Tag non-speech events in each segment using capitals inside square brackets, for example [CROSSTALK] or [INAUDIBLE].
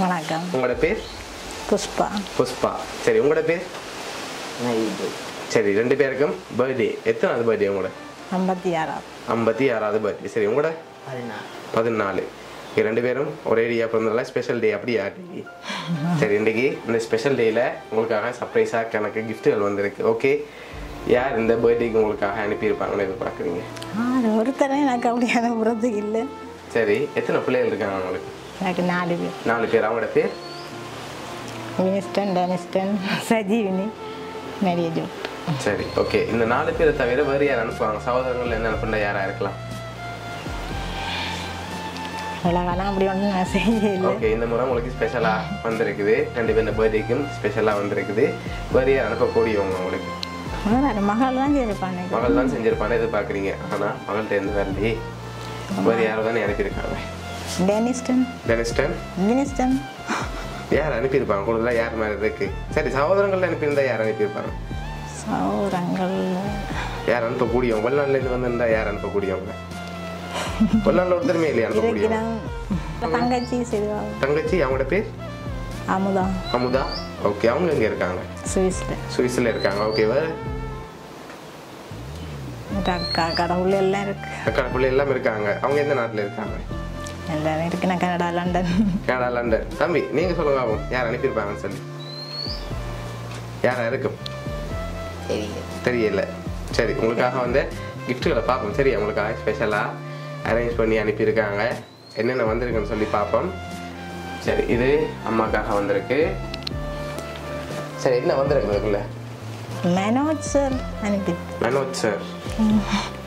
வணக்கம். உங்களோட பேர்? புஷ்பா. புஷ்பா. சரி உங்களோட பேர்? சரி ரெண்டு பேருக்கும் பர்த்டே எத்தனாவது பர்த்டே உங்களோட? ஐம்பத்தி ஆறாவது ஐம்பத்தி ஆறாவது பர்த்டே சரி உங்களோட? பதினாலு. இங்க ரெண்டு பேரும் ஒரே டேயாக பிறந்ததால ஸ்பெஷல் டே அப்படியா [LAUGHS] சரி இன்னைக்கு இந்த ஸ்பெஷல் டேயில் உங்களுக்காக சர்ப்ரைஸாக கணக்கு கிஃப்ட்டுகள் வந்திருக்கு. ஓகே யார் இந்த பர்த்டேக்கு உங்களுக்காக அனுப்பியிருப்பாங்கன்னு எதிர்பார்க்குறீங்க? ஒருத்தரை எனக்கு அப்படி அனுப்புறதுக்கு இல்லை. சரி எத்தனை பிள்ளைகள் இருக்காங்க உங்களுக்கு? எனக்கு நாலு பேர். நாலு பேர்? அவங்களோட பேர்? வினிஸ்டன் டெனிஸ்டன் சஜீவினி நிறைய ஜோப் சரி ஓகே இந்த நாலு பேரை தவிர வேறு யார் அனுப்புவாங்க? சகோதரங்கள் என்ன அனுப்புனா யாராக இருக்கலாம்? உலகெல்லாம் அப்படி ஒன்றும் நான் செய்யல. ஓகே இந்த முறை உங்களுக்கு ஸ்பெஷலாக வந்திருக்குது. ரெண்டு பேர் பர்த்டேக்கும் ஸ்பெஷலாக வந்திருக்குது. வேறு யார் அனுப்பக்கூடியவங்க உங்களுக்கு? மகள் தான் செய்திருப்பாங்க. மகள் தான் செஞ்சிருப்பான்னு எதிர்பார்க்குறீங்க. ஆனால் மகள்கிட்ட இருந்து வரலையே. வேறு யாரோ தானே அனுப்பியிருக்காங்க? டெனிஸ்டன். டெனிஸ்டன்? வினிஸ்டன் யார் அனுப்பியிருப்பாங்க? கூடுதலாக யார் மேலே இருக்கு? சரி சகோதரங்கள் அனுப்பியிருந்தா யார் அனுப்பியிருப்பாங்க? சௌரங்கள் யார் அனுப்பக்கூடியவங்க? வெளிநாட்டிலேருந்து வந்திருந்தா யார் அனுப்பக்கூடியவங்க? வெளிநாட்டில் ஒருத்தருமே இல்லையா அனுப்பக்கூடியவங்க? தங்கச்சி தங்கச்சி அவங்களோட பேர்? அமுதா. அமுதா? ஓகே அவங்க எங்கே இருக்காங்க? சுவிஸில். சுவிஸில் இருக்காங்க ஓகே வேறு அக்கா கடவுள் எல்லாம் இருக்கு. அக்கா பிள்ளை எல்லாம் இருக்காங்க. அவங்க எந்த நாட்டில் இருக்காங்க? எல்லாம் இருக்கு. நான் கனடா லண்டன். Canada London. தம்பி நீங்க சொல்லுங்க பாப்போம் யார் அனுப்பியிருப்பாங்கன்னு சொல்லி. யாரா இருக்கும் தெரியல. தெரியல. சரி உங்களுக்காக வந்து கிஃப்ட்டுகளை பார்ப்போம். சரி உங்களுக்காக ஸ்பெஷலாக அரேஞ்ச் பண்ணி அனுப்பியிருக்காங்க. என்னென்ன வந்திருக்குன்னு சொல்லி பார்ப்போம். சரி இது அம்மாக்காக வந்திருக்கு. சரி என்ன வந்திருக்கு அதுக்குள்ள மனோஜ் சார் அனுப்பி. மனோஜ் சார்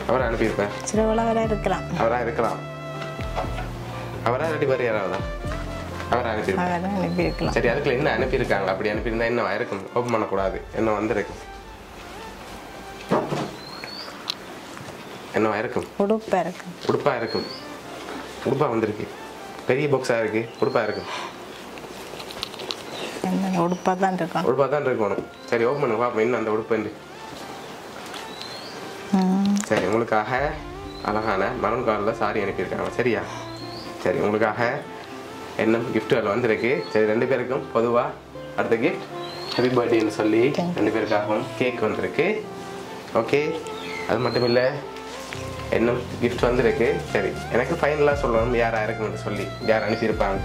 அவரை அனுப்பியிருப்பார்? சில உலகர இருக்கலாம். அவராக இருக்கலாம். அவரா இல்லாட்டி வேறு யாராவதா? அவரை அனுப்பியிருப்பார் அவர் அனுப்பி இருக்கலாம் சரி அதுக்குள்ள என்ன அனுப்பியிருக்காங்க அப்படி அனுப்பியிருந்தா என்ன இருக்கும் ஓப்பன் பண்ணக்கூடாது. என்ன வந்திருக்கு என்னவா இருக்கும் உடுப்பா இருக்கு உடுப்பா இருக்கும். உடுப்பா வந்திருக்கு. பெரிய பாக்ஸா இருக்கு. உடுப்பா இருக்கும். என்ன உடுப்பா தான் இருக்கும். உடுப்பா தான் இருக்கணும் சரி ஓப்பன் பண்ணு பார்ப்போம் என்ன அந்த உடுப்பு. சரி உங்களுக்காக அழகான மரன் காலில் சாரி அனுப்பியிருக்காங்க. சரியா? சரி உங்களுக்காக என்ன கிஃப்ட்டுகள் வந்திருக்கு. சரி ரெண்டு பேருக்கும் பொதுவாக அடுத்த கிஃப்ட் ஹாப்பி பர்த்டேன்னு சொல்லி ரெண்டு பேருக்காகவும் கேக் வந்திருக்கு. ஓகே அது மட்டும் இல்லை இன்னும் கிஃப்ட் வந்திருக்கு. சரி எனக்கு ஃபைனலாக சொல்லணும் யாராக இருக்குன்னு சொல்லி யார் அனுப்பியிருப்பாங்க?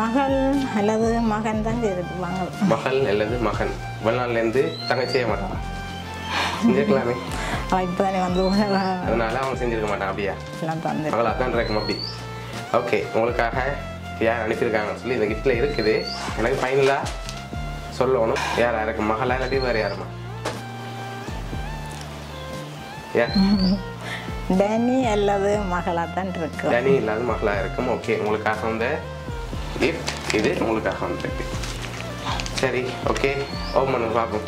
மகள் அல்லது மகன் தான் செய்திருப்பாங்க மகள் அல்லது மகன். வெளிநாள்லேருந்து தங்கச்சி செய்ய மாட்டான் செஞ்சிருக்கலாமே அவள் இப்போ தானே வந்து அதனால அவங்க செஞ்சிருக்க மாட்டான் அப்படியா? எல்லாம் தந்து அதான் இருக்கும் அப்படி. ஓகே உங்களுக்காக யார் அனுப்பியிருக்காங்கன்னு சொல்லி இந்த கிஃப்டில் இருக்குது. எனக்கு ஃபைனலாக சொல்லணும். யாரா இருக்கு மகளா இல்லாட்டி வேறு யாருமா? யார்? டனி அல்லது மகளாக தான் இருக்கும் தனி இல்லாத மகளாக இருக்கும். ஓகே உங்களுக்காக வந்த கிஃப்ட் இது உங்களுக்காக வந்திருக்கு சரி ஓகே ஓப்பன் பண்ணு பார்ப்போம்.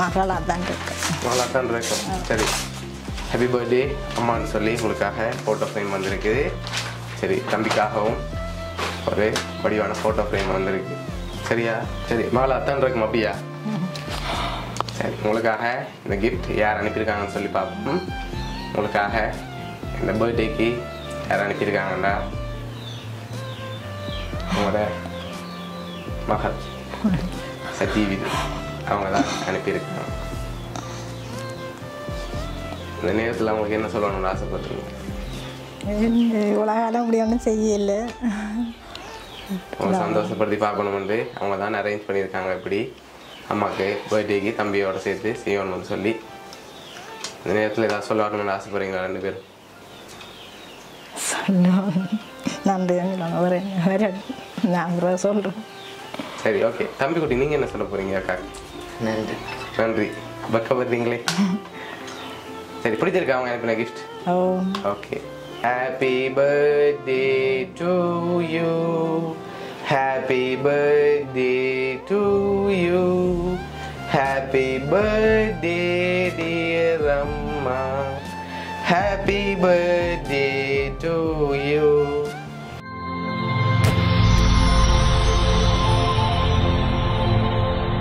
மகளாக தான் தான் இருக்கும் சரி. ஹாப்பி பர்த்டே அம்மான்னு சொல்லி உங்களுக்காக ஃபோட்டோ ஃப்ரேம் வந்திருக்குது சரி தம்பிக்காகவும் ஒரு வடிவான ஃபோட்டோ ஃப்ரேம் வந்திருக்கு. சரியா? சரி மகளா அத்தான் இருக்கும் அப்படியா சரி உங்களுக்காக இந்த கிஃப்ட் யார் அனுப்பியிருக்காங்கன்னு சொல்லி பார்ப்போம். உங்களுக்காக இந்த பர்த்டேக்கு யார் அனுப்பியிருக்காங்கடா உங்களோட மகள். சஜீவிதி அவங்க தான் அனுப்பியிருக்காங்க. இந்த நேரத்தில் அவங்களுக்கு என்ன சொல்லணும்னு ஆசைப்பட்டுருங்க காலம் அப்படி ஒன்றும் செய்யல. அவங்க சந்தோஷப்படுத்தி பார்க்கணுமென்று அவங்க தான் அரேஞ்ச் பண்ணியிருக்காங்க இப்படி. அம்மாவுக்கு பர்த்டேக்கு தம்பியோட சேர்த்து செய்யணும்னு சொல்லி. இந்த நேரத்தில் ஏதாவது சொல்லணும்னு ஆசைப்படுறீங்களா ரெண்டு பேரும்? நன்றி ஒரு வேற நான் சொல்கிறேன் சரி ஓகே தம்பி குட்டி நீங்கள் என்ன சொல்ல போகிறீங்க அக்கா? நன்றி நன்றி பக்கப்படுறீங்களே சரி பிடிச்சிருக்கா அவங்க அனுப்பின gift O Okay. Happy birthday to you. Happy birthday to you. Happy birthday, dear Amma. Happy birthday